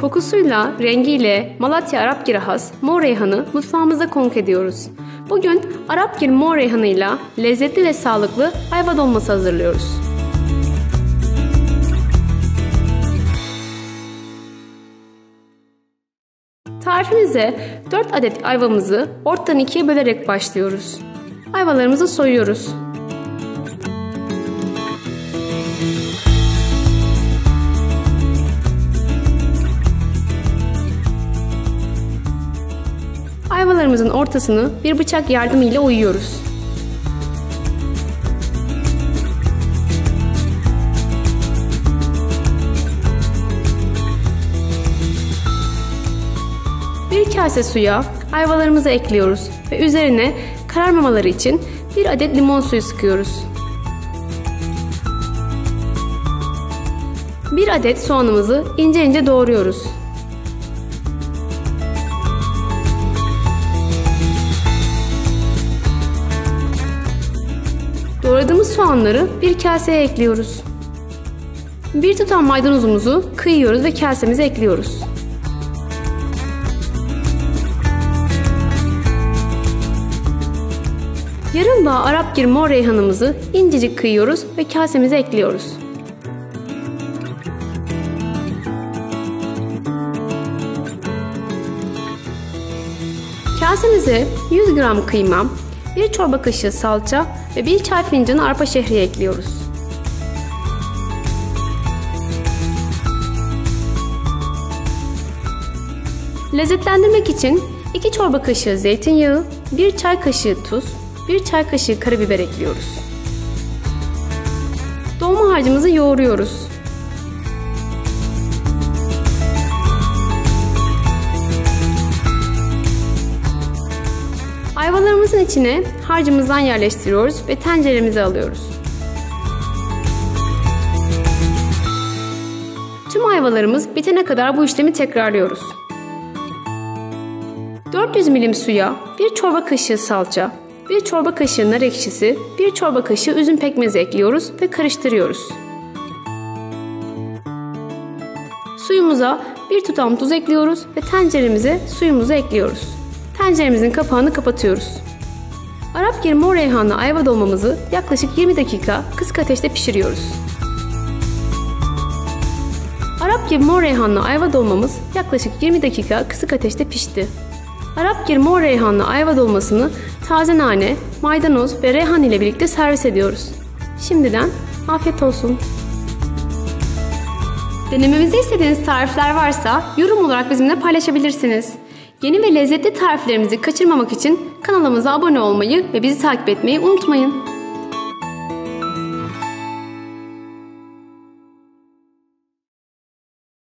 Kokusuyla, rengiyle Malatya Arapgir'e has mor reyhanı mutfağımıza konuk ediyoruz. Bugün Arapgir mor reyhanıyla lezzetli ve sağlıklı ayva dolması hazırlıyoruz. Tarifimize 4 adet ayvamızı ortadan ikiye bölerek başlıyoruz. Ayvalarımızı soyuyoruz. Ayvalarımızın ortasını bir bıçak yardımıyla oyuyoruz. Bir kase suya ayvalarımızı ekliyoruz ve üzerine kararmamaları için bir adet limon suyu sıkıyoruz. Bir adet soğanımızı ince ince doğruyoruz. Doğradığımız soğanları bir kaseye ekliyoruz. Bir tutam maydanozumuzu kıyıyoruz ve kasemize ekliyoruz. Yarım bağ Arapgir mor reyhanımızı incecik kıyıyoruz ve kasemize ekliyoruz. Kasemize 100 gram kıyma, 1 çorba kaşığı salça ve 1 çay fincanı arpa şehriye ekliyoruz. Lezzetlendirmek için 2 çorba kaşığı zeytinyağı, 1 çay kaşığı tuz, 1 çay kaşığı karabiber ekliyoruz. Dolma harcımızı yoğuruyoruz. Ayvalarımızın içine harcımızdan yerleştiriyoruz ve tenceremize alıyoruz. Tüm ayvalarımız bitene kadar bu işlemi tekrarlıyoruz. 400 milim suya 1 çorba kaşığı salça, 1 çorba kaşığı nar ekşisi, 1 çorba kaşığı üzüm pekmezi ekliyoruz ve karıştırıyoruz. Suyumuza bir tutam tuz ekliyoruz ve tenceremize suyumuzu ekliyoruz. Tenceremizin kapağını kapatıyoruz. Arap gir mor reyhanlı ayva dolmamızı yaklaşık 20 dakika kısık ateşte pişiriyoruz. Arap gir mor reyhanlı ayva dolmamız yaklaşık 20 dakika kısık ateşte pişti. Arap gir mor reyhanlı ayva dolmasını taze nane, maydanoz ve reyhan ile birlikte servis ediyoruz. Şimdiden afiyet olsun. Denememizi istediğiniz tarifler varsa yorum olarak bizimle paylaşabilirsiniz. Yeni ve lezzetli tariflerimizi kaçırmamak için kanalımıza abone olmayı ve bizi takip etmeyi unutmayın.